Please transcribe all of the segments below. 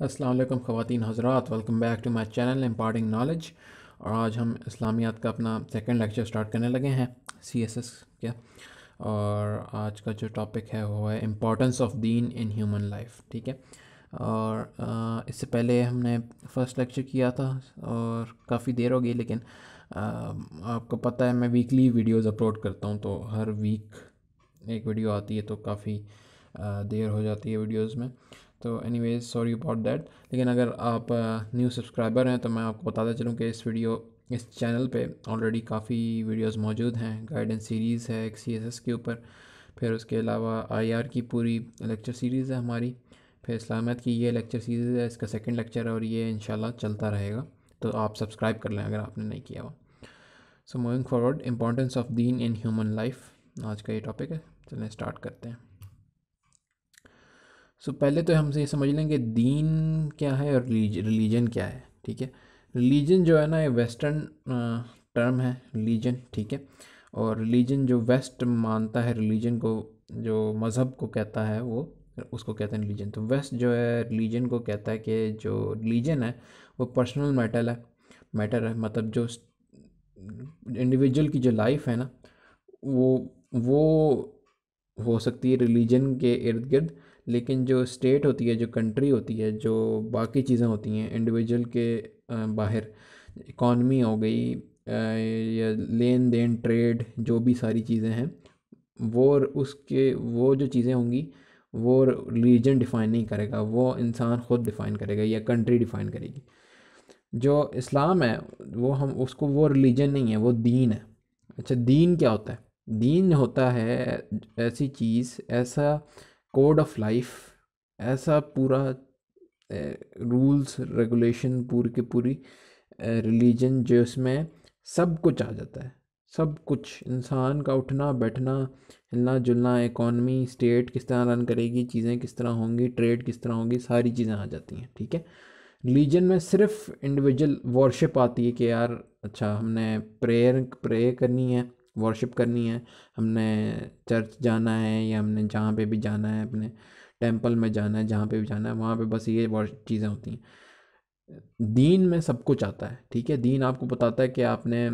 अस्सलाम वालेकुम ख़वातीन हज़रात, welcome back to my channel imparting knowledge. और आज हम इस्लामियात का अपना सेकेंड लेक्चर स्टार्ट करने लगे हैं सी एस एस क्या और आज का जो टॉपिक है, वो है इम्पोर्टेंस ऑफ़ दीन इन ह्यूमन लाइफ, ठीक है? और इससे पहले हमने फ़र्स्ट लेक्चर किया था, और काफ़ी देर हो गई, लेकिन आपको पता है, मैं वीकली वीडियोज़ अपलोड करता हूँ तो हर वीक एक वीडियो आती है तो काफ़ी देर हो जाती है वीडियोज़ में। तो एनी सॉरी अबाउट दैट लेकिन अगर आप न्यू सब्सक्राइबर हैं तो मैं आपको बताता चलूँ कि इस वीडियो इस चैनल पे ऑलरेडी काफ़ी वीडियोस मौजूद हैं। गाइडेंस सीरीज़ है एक सी के ऊपर, फिर उसके अलावा आईआर की पूरी लेक्चर सीरीज़ है हमारी, फिर इस्लामियत की ये लेक्चर सीरीज़ है, इसका सेकंड लेक्चर है और ये इन चलता रहेगा। तो आप सब्सक्राइब कर लें अगर आपने नहीं किया हुआ so moving forward importance of Deen in human life आज का ये टॉपिक है। चलें स्टार्ट करते हैं। सो so, पहले तो हमसे ये समझ लें कि दीन क्या है और रिलीजन क्या है ठीक है? रिलीजन जो है ना ये वेस्टर्न टर्म है रिलीजन ठीक है? और रिलीजन जो वेस्ट मानता है रिलीजन को जो मज़हब को कहता है वो उसको कहते हैं रिलीजन। तो वेस्ट जो है रिलीजन को कहता है कि जो रिलीजन है वो पर्सनल मैटर है मैटर है मतलब जो इंडिविजुअल की जो लाइफ है ना वो वो हो सकती है रिलीजन के इर्द गिर्द लेकिन जो स्टेट होती है, जो कंट्री होती है, जो बाकी चीज़ें होती हैं इंडिविजुअल के बाहर इकॉनमी हो गई या लेन देन ट्रेड जो भी सारी चीज़ें हैं, वो उसके, वो जो चीज़ें होंगी, वो रिलीजन डिफ़ाइन नहीं करेगा, वो इंसान ख़ुद डिफ़ाइन करेगा या कंट्री डिफ़ाइन करेगी। जो इस्लाम है, वो हम, उसको वो रिलीजन नहीं है, वो दीन है। अच्छा दीन क्या होता है? दीन होता है ऐसी चीज़, ऐसा कोड ऑफ़ लाइफ ऐसा पूरा रूल्स रेगुलेशन पूरी की पूरी रिलीजन जो इसमें सब कुछ आ जाता है। सब कुछ, इंसान का उठना, बैठना, हिलना जुलना इकॉनमी स्टेट किस तरह रन करेगी, चीज़ें किस तरह होंगी ट्रेड किस तरह होंगी, सारी चीज़ें आ जाती हैं, ठीक है? रिलीजन में सिर्फ़ इंडिविजुअल वॉरशिप आती है कि यार अच्छा हमने प्रेयर प्रे करनी है। वर्शिप करनी है, हमने चर्च जाना है या हमने जहाँ पे भी जाना है, अपने टेंपल में जाना है, जहाँ पे भी जाना है, वहाँ पे बस ये चीज़ें होती हैं। दीन में सब कुछ आता है, ठीक है? दीन आपको बताता है कि आपने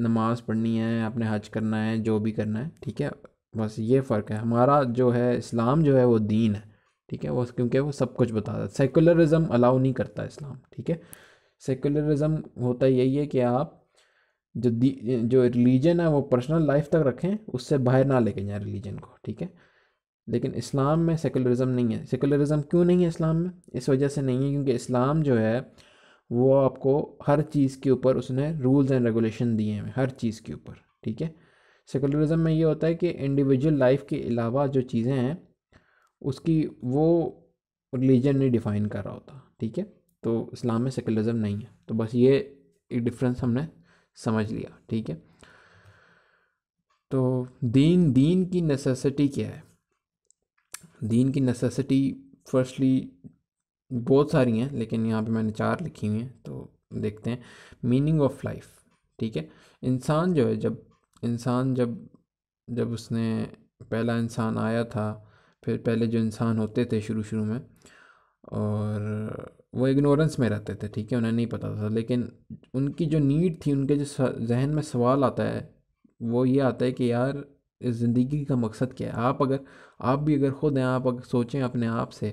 नमाज़ पढ़नी है, आपने हज करना है, जो भी करना है, ठीक है? बस ये फ़र्क है। हमारा जो है, इस्लाम जो है वो दीन है, ठीक है? वो क्योंकि वो सब कुछ बताता है। सेकुलरिज्म अलाउ नहीं करता इस्लाम, ठीक है? सेकुलरिज्म होता यही है कि आप जो दी, जो रिलीजन है वो पर्सनल लाइफ तक रखें, उससे बाहर ना लेके जाएँ रिलीजन को, ठीक है? लेकिन इस्लाम में सेकुलरिज्म नहीं है। सेकुलरिज्म क्यों नहीं है इस्लाम में? इस वजह से नहीं है क्योंकि इस्लाम जो है, वो आपको हर चीज़ के ऊपर उसने रूल्स एंड रेगुलेशन दिए हैं, हर चीज़ के ऊपर, ठीक है? सेकुलरिज्म में ये होता है कि इंडिविजुअल लाइफ के अलावा जो चीज़ें हैं, उसकी वो रिलीजन नहीं डिफ़ाइन कर रहा होता, ठीक है? तो इस्लाम में सेकुलरिज्म नहीं है। तो बस ये एक डिफरेंस हमने समझ लिया, ठीक है? तो दीन दीन की नेसेसिटी क्या है? दीन की नेसेसिटी फर्स्टली बहुत सारी हैं, लेकिन यहाँ पे मैंने चार लिखी हुई हैं तो देखते हैं। मीनिंग ऑफ़ लाइफ ठीक है? इंसान जो है, जब इंसान जब जब उसने पहला इंसान आया था, फिर पहले जो इंसान होते थे शुरू शुरू में, और वो इग्नोरेंस में रहते थे, ठीक है? उन्हें नहीं पता था। लेकिन उनकी जो नीड थी, उनके जो जहन में सवाल आता है, वो ये आता है कि यार, इस ज़िंदगी का मकसद क्या है? आप अगर, आप भी अगर ख़ुद हैं, आप अगर सोचें अपने आप से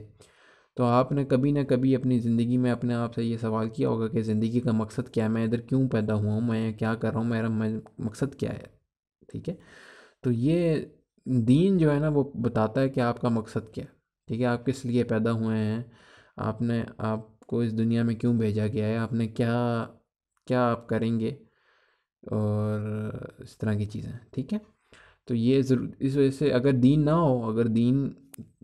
तो आपने कभी ना कभी अपनी ज़िंदगी में अपने आप से ये सवाल किया होगा कि ज़िंदगी का मकसद क्या है? मैं इधर क्यों पैदा हुआ हूँ? मैं क्या कर रहा हूँ? मेरा मकसद क्या है? ठीक है? तो ये दीन जो है ना, वो बताता है कि आपका मकसद क्या है। ठीक है? आप किस लिए पैदा हुए हैं? आपने आपको इस दुनिया में क्यों भेजा गया है? आपने क्या क्या आप करेंगे? और इस तरह की चीज़ें ठीक है? तो ये ज़रूर इस वजह से अगर दीन ना हो अगर दीन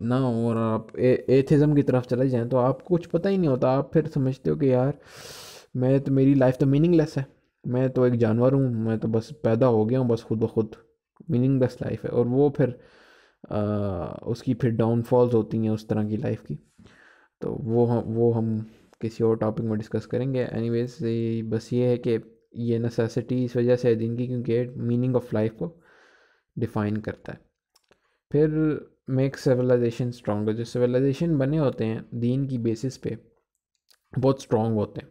ना हो और आप एथिज़म की तरफ़ चले जाएँ तो आपको कुछ पता ही नहीं होता। आप फिर समझते हो कि यार मैं तो मेरी लाइफ तो मीनिंगलेस है। मैं तो एक जानवर हूँ मैं तो बस पैदा हो गया हूँ बस खुद ब खुद। मीनिंगलेस लाइफ है। और वो फिर आ, उसकी फिर डाउनफॉल्स होती हैं उस तरह की लाइफ की। तो वो हम वो हम किसी और टॉपिक में डिस्कस करेंगे। एनीवेज बस ये है कि ये नेसेसिटी इस वजह से है दिन की क्योंकि मीनिंग ऑफ़ लाइफ को डिफ़ाइन करता है। फिर मेक सिविलाइजेशन स्ट्रॉन्गर जो सिविलाइजेशन बने होते हैं, दीन की बेसिस पे बहुत स्ट्रॉन्ग होते हैं।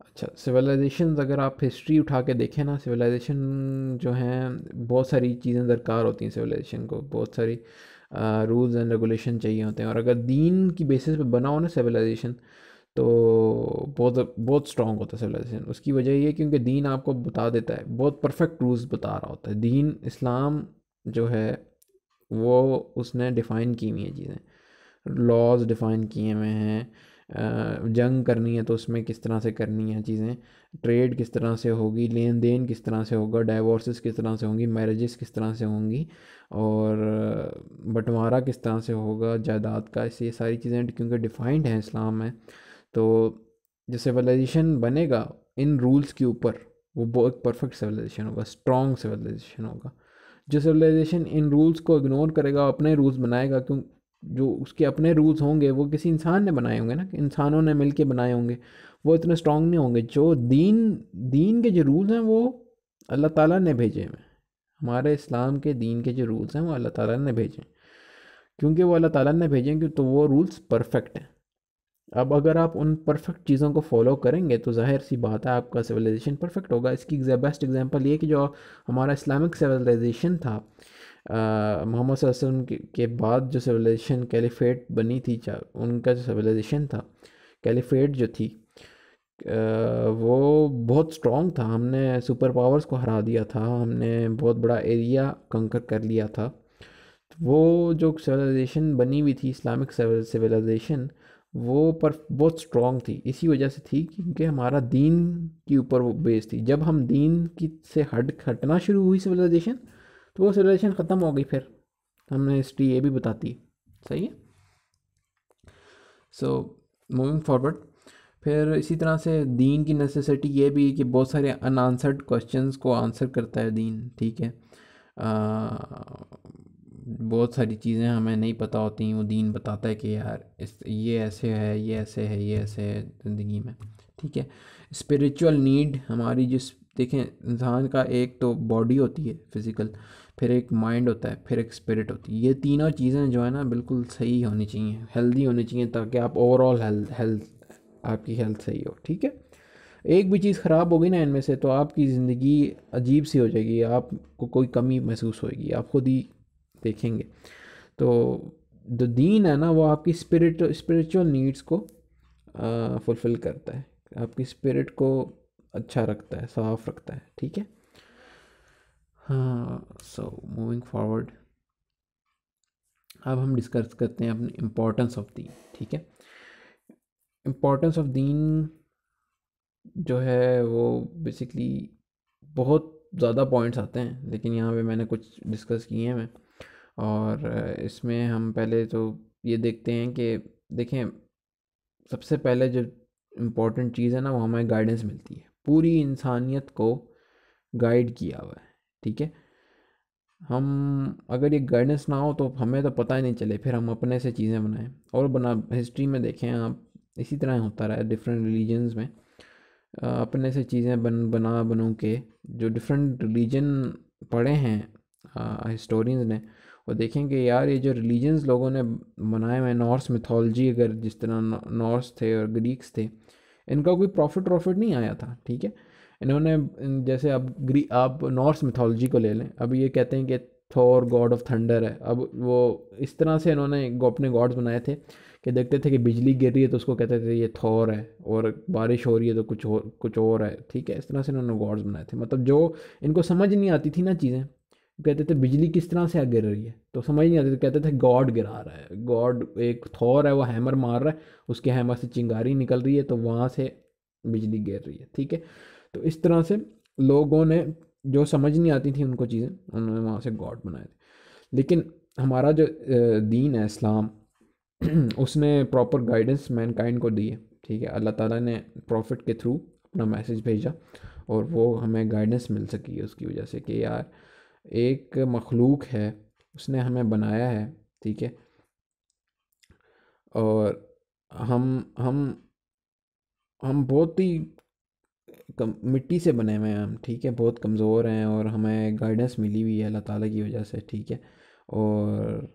अच्छा सिविलाइजेशन अगर आप हिस्ट्री उठा के देखें ना सिविलाइजेशन जो हैं, बहुत सारी चीज़ें दरकार होती हैं सिविलाइजेशन को, बहुत सारी रूल्स एंड रेगुलेशन चाहिए होते हैं। और अगर दीन की बेसिस पे बना हो ना सिविलाइजेशन तो बहुत बहुत स्ट्रॉन्ग होता है सिविलाइजेशन। उसकी वजह ये क्योंकि दीन आपको बता देता है। बहुत परफेक्ट रूल्स बता रहा होता है। दीन, इस्लाम जो है, वो उसने डिफ़ाइन की हुई है चीज़ें। लॉज डिफ़ाइन किए हुए हैं। जंग करनी है तो उसमें किस तरह से करनी है चीज़ें? ट्रेड किस तरह से होगी? लेन देन किस तरह से होगा? डाइवोर्सेस किस तरह से होंगी? मैरिजेस किस तरह से होंगी? और, बंटवारा किस तरह से होगा? जायदाद का ये सारी चीज़ें क्योंकि डिफ़ाइंड हैं इस्लाम में। तो जो सिविलाइजेशन बनेगा, इन रूल्स के ऊपर, वो बहुत परफेक्ट सिविलाइजेशन होगा स्ट्रॉन्ग सिविलाइजेशन होगा। जो सिविलाइजेशन इन रूल्स को इग्नोर करेगा, अपने रूल्स बनाएगा, क्यों जो उसके अपने रूल्स होंगे, वो किसी इंसान ने बनाए होंगे ना इंसानों ने मिल के बनाए होंगे, वो इतने स्ट्रॉन्ग नहीं होंगे। जो दीन दीन के जो रूल्स हैं, वो अल्लाह ताला ने भेजे हैं। हमारे इस्लाम के दीन के जो रूल्स हैं, वो अल्लाह ताला ने भेजे हैं। क्योंकि वो अल्लाह ताला ने भेजे कि तो वो रूल्स परफेक्ट हैं। अब अगर आप उन परफेक्ट चीज़ों को फॉलो करेंगे तो ज़ाहिर सी बात है, आपका सिविलाइजेशन परफेक्ट होगा। इसकी बेस्ट एग्जांपल ये कि जो हमारा इस्लामिक सिविलाइजेशन था मोहम्मद वसल्लम के बाद जो सिविलाइजेशन कैलिफेट बनी थी उनका जो सिविलाइजेशन था कैलिफेट जो थी वो बहुत स्ट्रॉन्ग था। हमने सुपर पावर्स को हरा दिया था, हमने बहुत बड़ा एरिया कंकर कर लिया था। वो जो सिविलाइजेशन बनी हुई थी इस्लामिक सिविलाइजेशन वो पर बहुत स्ट्रॉन्ग थी। इसी वजह से थी क्योंकि हमारा दीन के ऊपर वो बेस थी। जब हम दीन की से हट, हटना शुरू हुई सिविलाइजेशन तो वो सिविलाइजेशन ख़त्म हो गई फिर। हमने हिस्ट्री ये भी बताती सही है? सो मूविंग फॉरवर्ड फिर इसी तरह से दीन की नेसेसिटी ये भी कि बहुत सारे अनआंसर्ड क्वेश्चंस को आंसर करता है दीन ठीक है? आ, बहुत सारी चीज़ें हमें नहीं पता होती वो दीन बताता है कि यार इस ये ऐसे है ये ऐसे है ये ऐसे है ज़िंदगी में ठीक है? स्पिरिचुअल नीड हमारी जिस देखें इंसान का एक तो बॉडी होती है फ़िज़िकल फिर एक माइंड होता है, फिर एक स्पिरिट होती है। ये तीनों चीज़ें जो है ना, बिल्कुल सही होनी चाहिए हेल्दी होनी चाहिए, ताकि आप ओवरऑल हेल्थ हेल्थ आपकी हेल्थ सही हो, ठीक है? एक भी चीज़ ख़राब होगी ना इनमें से तो आपकी ज़िंदगी अजीब सी हो जाएगी, आपको कोई कमी महसूस होगी आप खुद ही देखेंगे। तो जो दीन है ना, वो आपकी स्पिरिट स्पिरिचुअल नीड्स को फुलफ़िल करता है। आपकी स्पिरिट को अच्छा रखता है, साफ़ रखता है, ठीक है? हाँ सो मूविंग फॉरवर्ड अब हम डिस्कस करते हैं अपनी इम्पोर्टेंस ऑफ़ दीन ठीक है? इम्पोर्टेंस ऑफ़ दीन जो है वो बेसिकली बहुत ज़्यादा पॉइंट्स आते हैं, लेकिन यहाँ पे मैंने कुछ डिस्कस किए हैं। मैं और इसमें हम पहले तो ये देखते हैं कि देखें, सबसे पहले जो इम्पोर्टेंट चीज़ है ना, वो हमें गाइडेंस मिलती है। पूरी इंसानियत को गाइड किया हुआ है। ठीक है? हम, अगर ये गाइडेंस ना हो तो हमें तो पता ही नहीं चले, फिर हम अपने से चीज़ें बनाएँ। और बना हिस्ट्री में देखें आप, इसी तरह होता रहा है डिफरेंट रिलीजन्स में। अपने से चीज़ें बन, बना, बनू के जो डिफरेंट रिलीजन पढ़े हैं हिस्टोरियंस ने, वो देखें कि यार ये जो रिलीजन्स लोगों ने बनाए हुए नॉर्स मिथोलॉजी अगर जिस तरह नॉर्स थे और ग्रीक्स थे, इनका कोई प्रॉफिट प्रॉफिट नहीं आया था, ठीक है? इन्होंने, जैसे अब ग्री, आप नॉर्स मिथोलॉजी को ले लें, अब ये कहते हैं कि थॉर, गॉड ऑफ़ थंडर है। अब वो इस तरह से इन्होंने अपने गॉड्स बनाए थे कि देखते थे कि बिजली गिर रही है तो उसको कहते थे ये थॉर है और बारिश हो रही है तो कुछ और कुछ और है। ठीक है, इस तरह से इन्होंने गॉड्स बनाए थे। मतलब जो इनको समझ नहीं आती थी ना चीज़ें कहते थे बिजली किस तरह से गिर रही है? तो समझ नहीं आती थी, कहते थे गॉड गिरा रहा है। गॉड एक थॉर है, वो हैमर मार रहा है, उसके हैमर से चिंगारी निकल रही है तो वहाँ से बिजली गिर रही है। ठीक है तो इस तरह से लोगों ने जो समझ नहीं आती थी उनको चीज़ें, उन्होंने वहाँ से गॉड बनाए थे। लेकिन हमारा जो दीन है इस्लाम, उसने प्रॉपर गाइडेंस मैनकाइंड को दी है, ठीक है? अल्लाह ताला ने प्रॉफिट के थ्रू अपना मैसेज भेजा और वो हमें गाइडेंस मिल सकी है उसकी वजह से कि यार, एक मखलूक है, उसने हमें बनाया है, ठीक है? और हम हम हम बहुत ही कम मिट्टी से बने हुए हैं हम ठीक है? बहुत कमज़ोर हैं और हमें गाइडेंस मिली हुई है अल्लाह ताला की वजह से ठीक है? और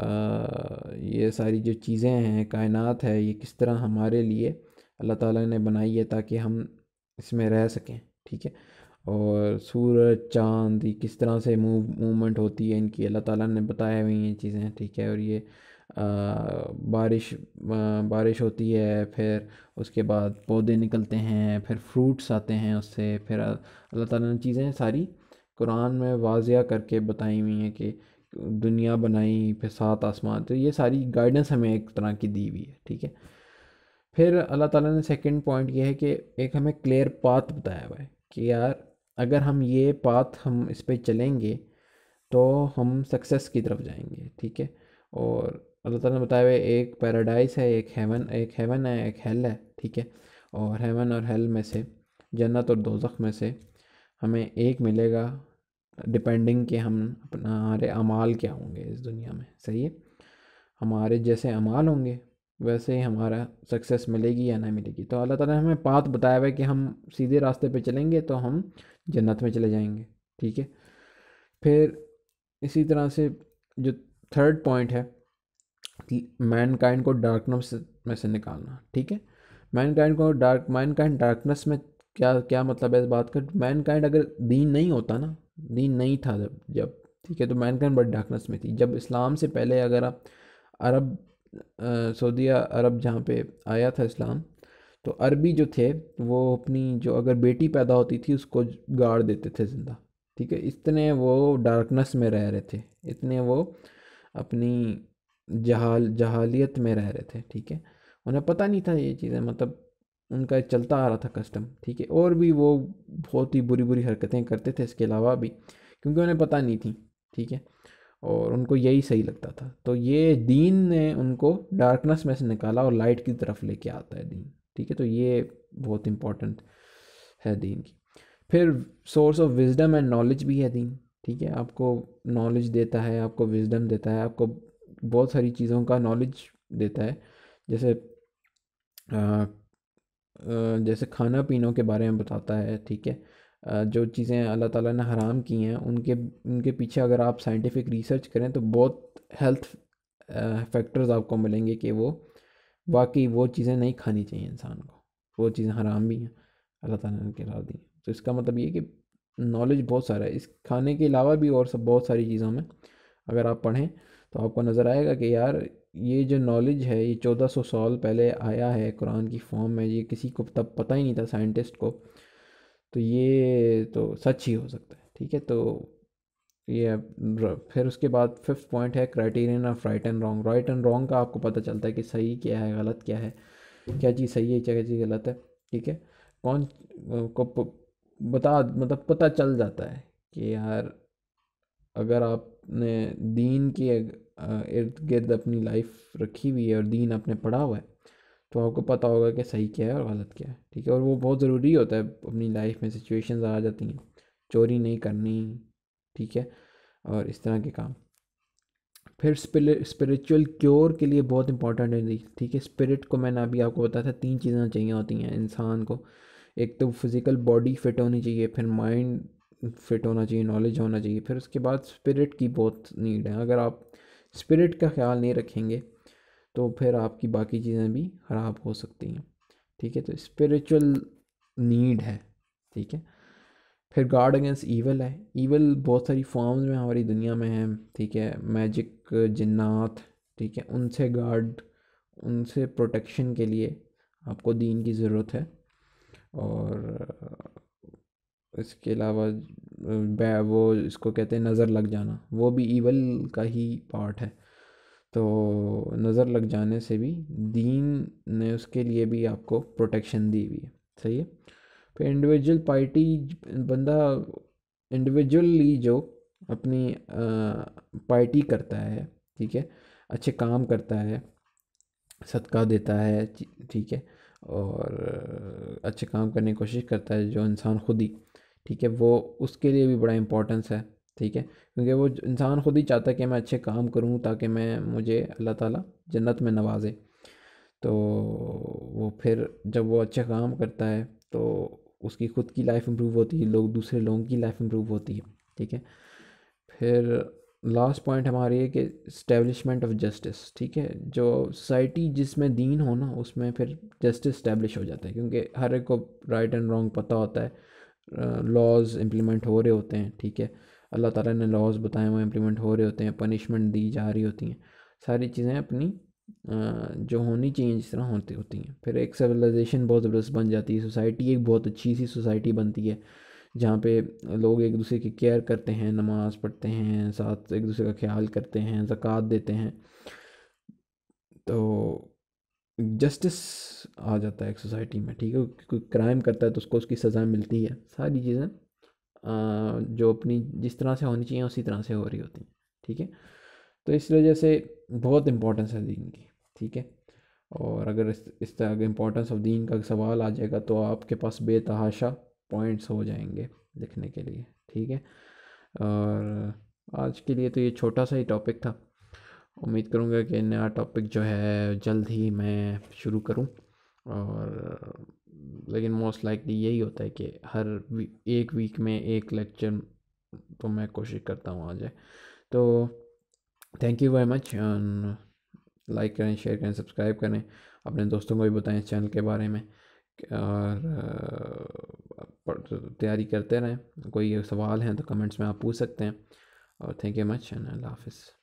आ, ये सारी जो चीज़ें हैं कायनात है ये किस तरह हमारे लिए अल्लाह ताला ने बनाई है ताकि हम इसमें रह सकें ठीक है? और सूरज चाँद किस तरह से मूव मूवमेंट होती है इनकी अल्लाह ताला ने बताया हुई ये चीज़ें ठीक है? और ये बारिश बारिश होती है, फिर उसके बाद पौधे निकलते हैं, फिर फ्रूट्स आते हैं उससे, फिर अल्लाह ताला ने चीज़ें सारी कुरान में वाजिया करके बताई हुई हैं कि दुनिया बनाई, फिर सात आसमान तो ये सारी गाइडेंस हमें एक तरह की दी हुई है, ठीक है? फिर अल्लाह ताला ने सेकंड पॉइंट ये है कि एक हमें क्लियर पाथ बताया हुआ है कि यार, अगर हम ये पाथ हम इस पर चलेंगे तो हम सक्सेस की तरफ़ जाएँगे, ठीक है? और अल्लाह ताला ने बताया हुआ एक पैराडाइस है, एक हेवन एक हेवन है, एक हेल है, ठीक है? और हेवन और हेल में से, जन्नत और दोजख में से हमें एक मिलेगा डिपेंडिंग कि हम अपना, हमारे अमाल क्या होंगे इस दुनिया में, सही है? हमारे जैसे अमाल होंगे, वैसे ही हमारा सक्सेस मिलेगी या ना मिलेगी। तो अल्लाह ताला ने हमें बात बताया हुआ है कि हम सीधे रास्ते पे चलेंगे तो हम जन्नत में चले जाएँगे, ठीक है? फिर इसी तरह से जो थर्ड पॉइंट है मैन काइंड को डार्कनेस में से निकालना, ठीक है? मैन काइंड को डार्क मैन काइंड डार्कनेस में क्या क्या मतलब है इस बात का? मैन काइंड अगर दीन नहीं होता ना, दीन नहीं था जब जब, ठीक है? तो मैन काइंड बड़ी डार्कनेस में थी। जब इस्लाम से पहले अगर आप अरब सऊदी अरब जहाँ पे आया था इस्लाम तो अरबी जो थे, वो अपनी जो अगर बेटी पैदा होती थी, उसको गाड़ देते थे ज़िंदा, ठीक है? इतने वो डार्कनेस में रह रहे थे। इतने वो अपनी जहाल, जहालियत में रह रहे थे, ठीक है? उन्हें पता नहीं था ये चीज़ें मतलब उनका चलता आ रहा था कस्टम, ठीक है? और भी वो बहुत ही बुरी बुरी हरकतें करते थे इसके अलावा भी, क्योंकि उन्हें पता नहीं थी, ठीक है? और उनको यही सही लगता था। तो ये दीन ने उनको डार्कनेस में से निकाला और लाइट की तरफ़ लेके आता है दीन, ठीक है? तो ये बहुत इम्पोर्टेंट है दीन की। फिर source of wisdom and knowledge भी है दीन, ठीक है? आपको नॉलेज देता है, आपको विजडम देता है, आपको बहुत सारी चीज़ों का नॉलेज देता है। जैसे आ, जैसे खाना पीनों के बारे में बताता है ठीक है? जो चीज़ें अल्लाह ताला ने हराम की हैं उनके उनके पीछे अगर आप साइंटिफिक रिसर्च करें तो बहुत हेल्थ फैक्टर्स आपको मिलेंगे कि वो वाकई वो चीज़ें नहीं खानी चाहिए इंसान को। वो चीज़ें हराम भी हैं अल्लाह ताला ने करा दी। तो इसका मतलब ये कि नॉलेज बहुत सारा है। इस खाने के अलावा भी और सब बहुत सारी चीज़ों में अगर आप पढ़ें तो आपको नज़र आएगा कि यार ये जो नॉलेज है, ये चौदह सौ साल पहले आया है कुरान की फॉर्म में, ये किसी को तब पता ही नहीं था साइंटिस्ट को। तो ये तो सच ही हो सकता है, ठीक है? तो ये फिर उसके बाद फिफ्थ पॉइंट है criterion of right and wrong right and wrong का आपको पता चलता है कि सही क्या है, गलत क्या है। क्या चीज़ सही है, क्या चीज़ गलत है, ठीक है? कौन, को बता मतलब पता चल जाता है कि यार अगर आपने दीन के इर्द गिर्द अपनी लाइफ रखी हुई है और दीन आपने पढ़ा हुआ है तो आपको पता होगा कि सही क्या है और गलत क्या है, ठीक है? और वो बहुत ज़रूरी होता है, अपनी लाइफ में सिचुएशंस आ जाती हैं, चोरी नहीं करनी, ठीक है? और इस तरह के काम। फिर स्पिरिचुअल क्योर के लिए बहुत इंपॉर्टेंट है ठीक है? स्पिरिट को मैंने अभी आपको बताया था, तीन चीज़ें चाहिए होती हैं इंसान को। एक तो फ़िज़िकल बॉडी फिट होनी चाहिए, फिर माइंड फिट होना चाहिए नॉलेज होना चाहिए, फिर उसके बाद स्पिरिट की बहुत नीड है। अगर आप स्पिरिट का ख्याल नहीं रखेंगे तो फिर आपकी बाकी चीज़ें भी ख़राब हो सकती हैं। ठीक है तो स्पिरिचुअल नीड है, ठीक है। फिर गार्ड अगेंस्ट ईवल है। ईवल बहुत सारी फॉर्म्स में हमारी दुनिया में है, ठीक है। मैजिक जिन्नात ठीक है। उनसे गार्ड उनसे प्रोटेक्शन के लिए आपको दीन की ज़रूरत है। और इसके अलावा वो इसको कहते हैं नज़र लग जाना। वो भी ईवल का ही पार्ट है। तो नज़र लग जाने से भी दीन ने उसके लिए भी आपको प्रोटेक्शन दी हुई है। सही है? फिर इंडिविजुअल पार्टी बंदा इंडिविजुअली जो अपनी पार्टी करता है, ठीक है? अच्छे काम करता है, सदका देता है ठीक है? और अच्छे काम करने की कोशिश करता है जो इंसान खुद ही ठीक है, वो उसके लिए भी बड़ा इंपॉर्टेंस है, ठीक है? क्योंकि वो इंसान ख़ुद ही चाहता है कि मैं अच्छे काम करूँ ताकि मैं, मुझे अल्लाह ताला जन्नत में नवाजे। तो वो फिर जब वो अच्छे काम करता है तो उसकी ख़ुद की लाइफ इम्प्रूव होती है, लोग दूसरे लोगों की लाइफ इम्प्रूव होती है, ठीक है? फिर लास्ट पॉइंट हमारी है कि इस्टेब्लिशमेंट ऑफ़ जस्टिस ठीक है? जो सोसाइटी जिसमें दीन हो ना, उसमें फिर जस्टिस इस्टेब्लिश हो जाता है, क्योंकि हर एक को राइट एंड रॉन्ग पता होता है। लॉज इम्प्लीमेंट हो रहे होते हैं, ठीक है? अल्लाह ताला ने लॉज बताए हुए इम्प्लीमेंट हो रहे होते हैं पनिशमेंट दी जा रही होती हैं। सारी चीज़ें अपनी जो होनी चाहिए जिस तरह होती होती हैं। फिर एक सिविलाइजेशन बहुत ज़बरदस्त बन जाती है सोसाइटी एक बहुत अच्छी सी सोसाइटी बनती है, जहाँ पे लोग एक दूसरे की केयर करते हैं, नमाज़ पढ़ते हैं, साथ एक दूसरे का ख्याल करते हैं, ज़क़़त देते हैं। तो जस्टिस आ जाता है एक सोसाइटी में, ठीक है? कोई क्राइम करता है तो उसको उसकी सज़ा मिलती है। सारी चीज़ें जो अपनी जिस तरह से होनी चाहिए, उसी तरह से हो रही होती हैं, ठीक है? तो इस वजह से बहुत इम्पोर्टेंस है दीन की, ठीक है? और अगर इस इस तरह इम्पोर्टेंस ऑफ़ दीन का सवाल आ जाएगा तो आपके पास बेतहाशा पॉइंट्स हो जाएँगे लिखने के लिए, ठीक है? और आज के लिए तो ये छोटा सा ही टॉपिक था। उम्मीद करूँगा कि नया टॉपिक जो है जल्द ही मैं शुरू करूँ। और लेकिन मोस्ट लाइकली यही होता है कि हर वी, एक वीक में एक लेक्चर तो मैं कोशिश करता हूँ आ जाए। तो thank you very much like करें शेयर करें सब्सक्राइब करें अपने दोस्तों को भी बताएँ इस चैनल के बारे में। और तैयारी करते रहें। कोई सवाल हैं तो कमेंट्स में आप पूछ सकते हैं। और थैंक यू मच एंड अल्लाह हाफिज़।